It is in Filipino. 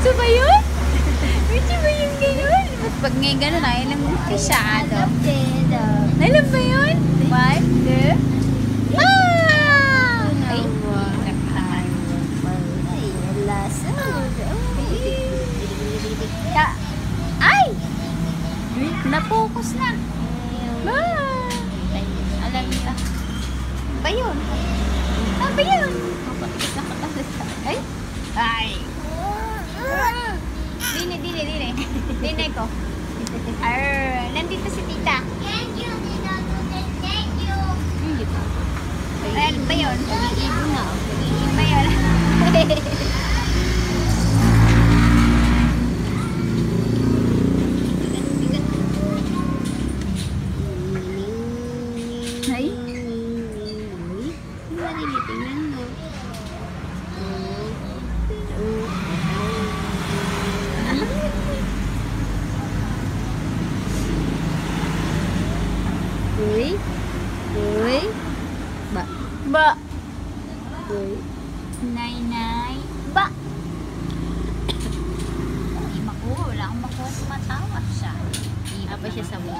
Gusto ba yun? Gusto ba yung ganun? Pag ngayon ganun ay lang masyado. Alam ba yun? One, two, ah! Ay, nakahan. Ka Ay! Na-focus na. Ah! Alam ka. Ba yun? Ah, ba yun? Ay! Ay! Dine, dine, dine. Dine ko. Arr, nandito si tita. Ayan, ba yun? Ba yun? Ay? Uy. Uy. Ba. Ba? Uy. Nay, nay. Ba? Ay, makuha. Wala akong makuha sa matawa siya. Apa siya sa mo?